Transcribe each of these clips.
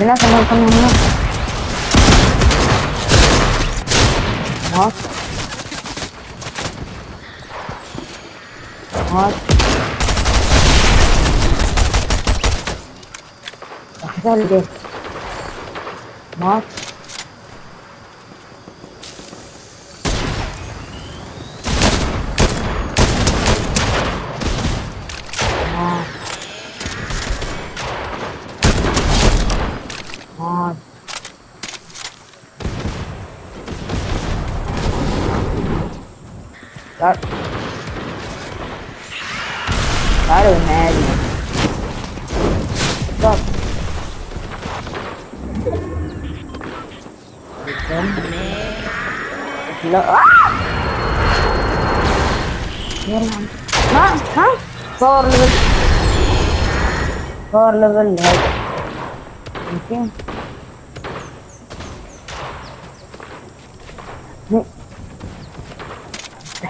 lan sana bakalım bunu. Bak. Bak. Güzel bir. Bak. Cara... Cara, o médio. Stop. Não. Ah! ها ها باور ليفل باور ليفل هذا يمكن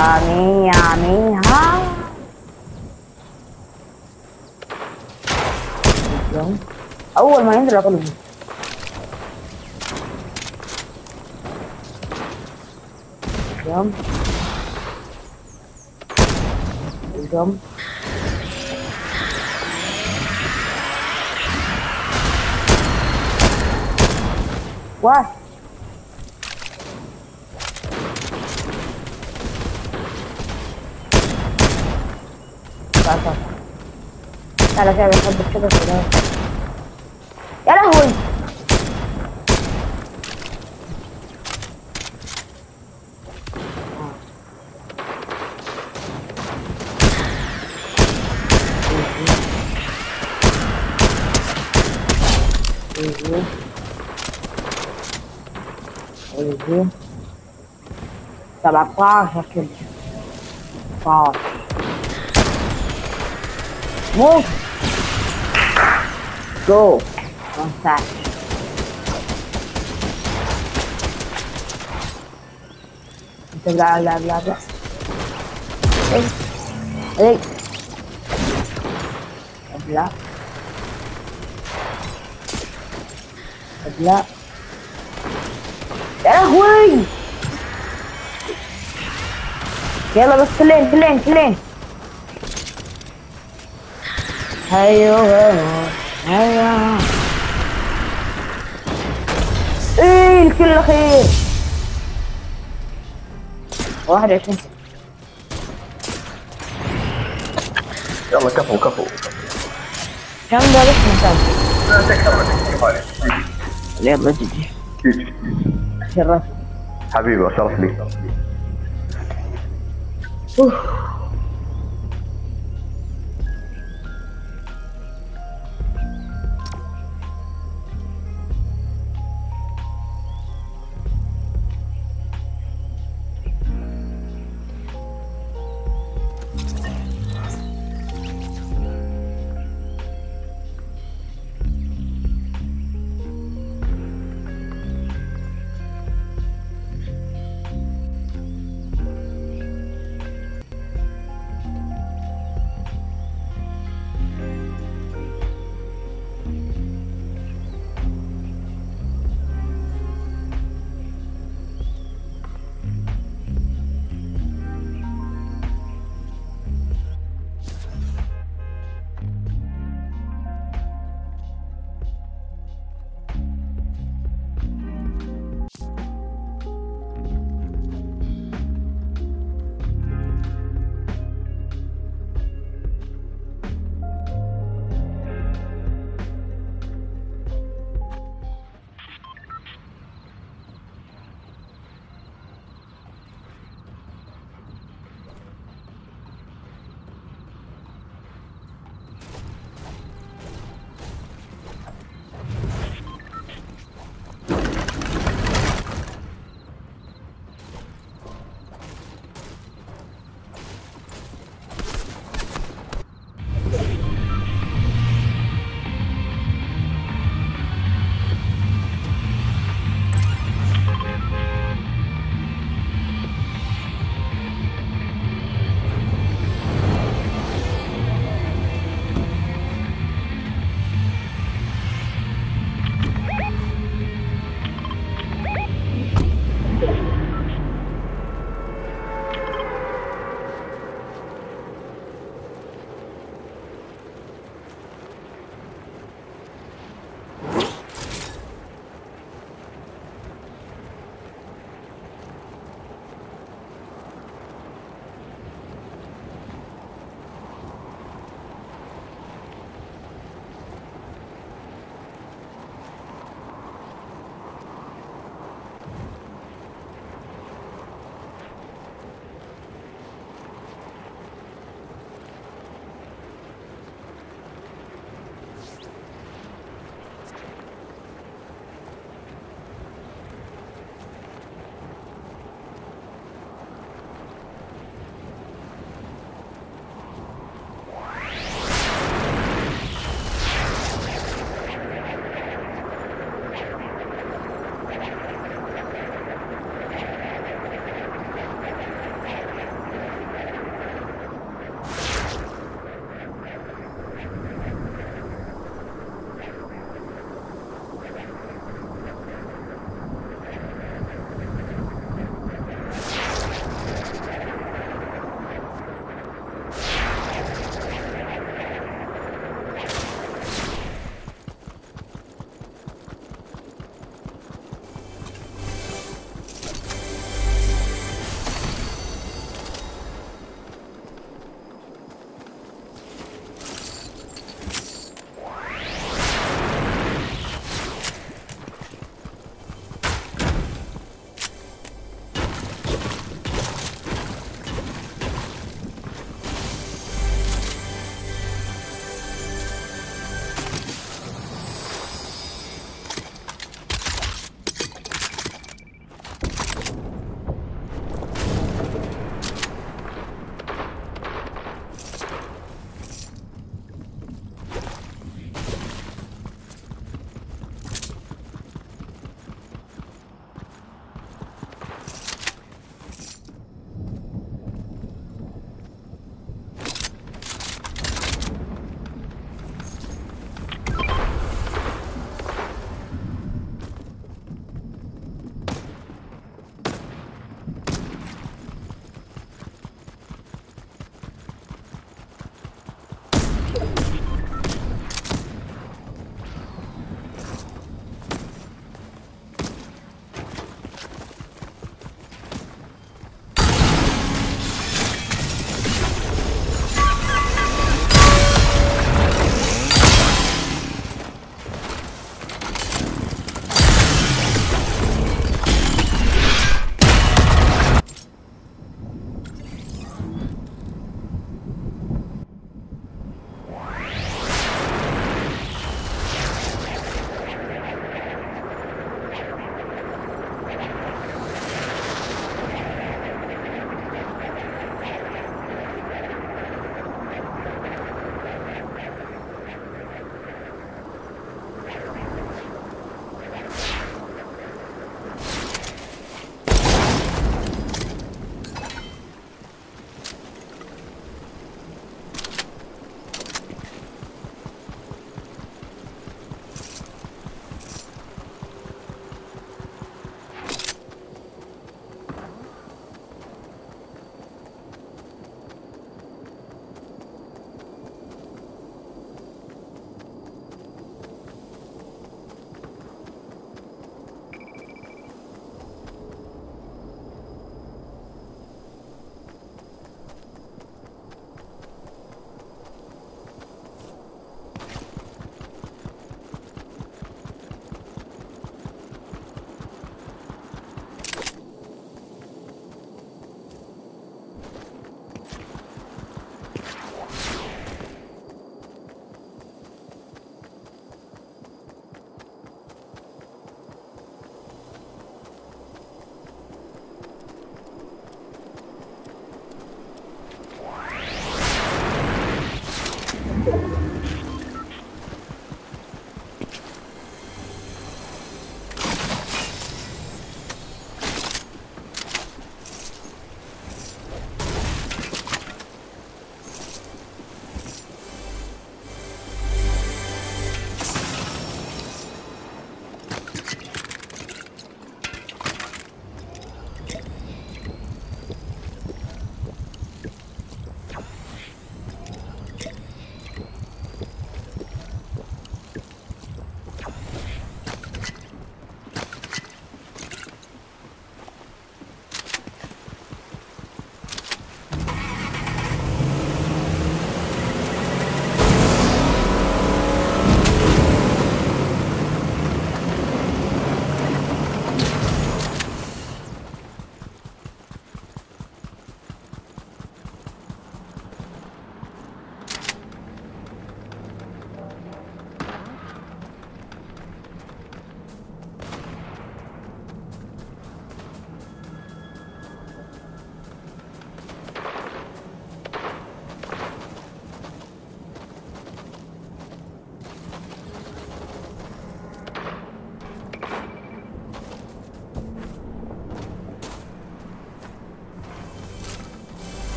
Yummy, yummy, huh? أول ما ينزل أقول جم جم واه tá. Cara, velho, essa bicha da verão. Era ruim. Uhum. Uhum. Tá na paz, é aquele. Paz. Move! Go! One sec. Bla bla bla bla. Hey! Hey! Bla. Bla. ¡Ya güey! Yalla bas, plan, plan, plan. ايوه ايوه ايه الكل خير 21 يلا كفو كفو كم ذلك انسان؟ يلا جدي شرفت حبيبي شرف لي